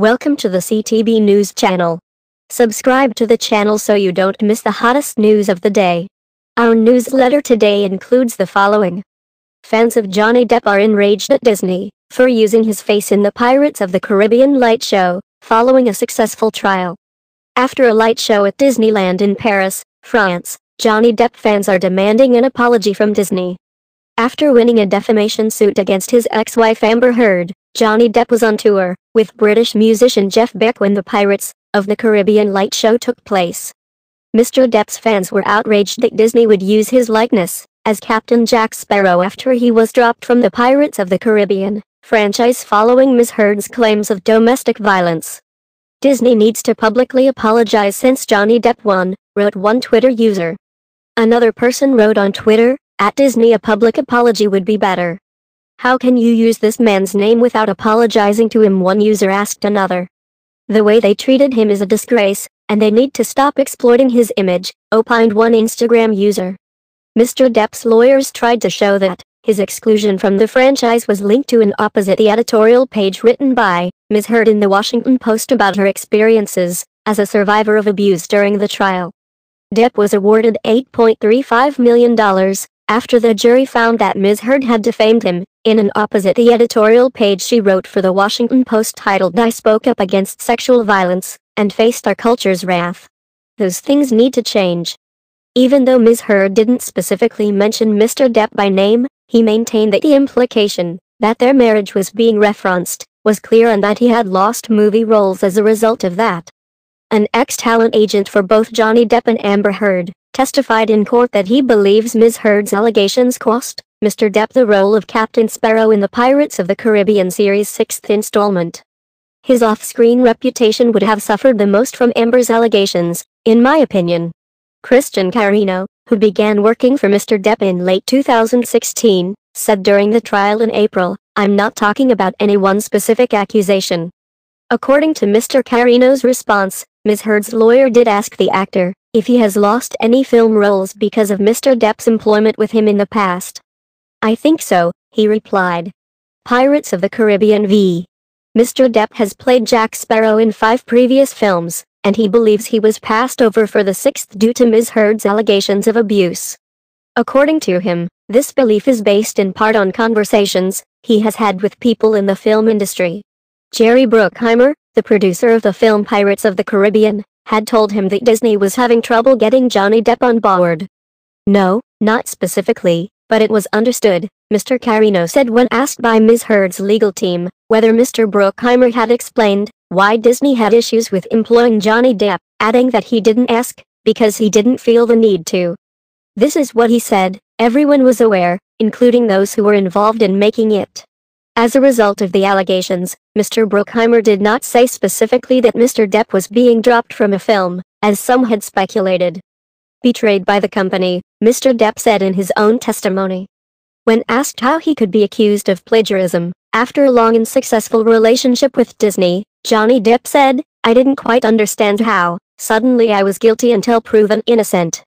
Welcome to the CTB News channel. Subscribe to the channel so you don't miss the hottest news of the day. Our newsletter today includes the following. Fans of Johnny Depp are enraged at Disney for using his face in the Pirates of the Caribbean light show following a successful trial. After a light show at Disneyland in Paris, France, Johnny Depp fans are demanding an apology from Disney. After winning a defamation suit against his ex-wife Amber Heard, Johnny Depp was on tour with British musician Jeff Beck when the Pirates of the Caribbean light show took place. Mr. Depp's fans were outraged that Disney would use his likeness as Captain Jack Sparrow after he was dropped from the Pirates of the Caribbean franchise following Ms. Heard's claims of domestic violence. Disney needs to publicly apologize since Johnny Depp won, wrote one Twitter user. Another person wrote on Twitter, at Disney a public apology would be better. How can you use this man's name without apologizing to him one user asked another. The way they treated him is a disgrace, and they need to stop exploiting his image, opined one Instagram user. Mr. Depp's lawyers tried to show that his exclusion from the franchise was linked to an opposite the editorial page written by Ms. Heard in the Washington Post about her experiences as a survivor of abuse during the trial. Depp was awarded $8.35 million after the jury found that Ms. Heard had defamed him. In an opposite the editorial page she wrote for the Washington Post titled I spoke up against sexual violence and faced our culture's wrath. Those things need to change. Even though Ms. Heard didn't specifically mention Mr. Depp by name, he maintained that the implication that their marriage was being referenced was clear and that he had lost movie roles as a result of that. An ex-talent agent for both Johnny Depp and Amber Heard testified in court that he believes Ms. Heard's allegations cost Mr. Depp the role of Captain Sparrow in the Pirates of the Caribbean series' sixth installment. His off-screen reputation would have suffered the most from Amber's allegations, in my opinion. Christian Carino, who began working for Mr. Depp in late 2016, said during the trial in April, I'm not talking about any one specific accusation. According to Mr. Carino's response, Ms. Heard's lawyer did ask the actor if he has lost any film roles because of Mr. Depp's employment with him in the past. I think so, he replied. Pirates of the Caribbean v. Mr. Depp has played Jack Sparrow in five previous films, and he believes he was passed over for the sixth due to Ms. Heard's allegations of abuse. According to him, this belief is based in part on conversations he has had with people in the film industry. Jerry Bruckheimer, the producer of the film Pirates of the Caribbean, had told him that Disney was having trouble getting Johnny Depp on board. No, not specifically, but it was understood, Mr. Carino said when asked by Ms. Heard's legal team whether Mr. Bruckheimer had explained why Disney had issues with employing Johnny Depp, adding that he didn't ask, because he didn't feel the need to. This is what he said, everyone was aware, including those who were involved in making it. As a result of the allegations, Mr. Bruckheimer did not say specifically that Mr. Depp was being dropped from a film, as some had speculated. Betrayed by the company, Mr. Depp said in his own testimony. When asked how he could be accused of plagiarism, after a long and successful relationship with Disney, Johnny Depp said, I didn't quite understand how, suddenly I was guilty until proven innocent.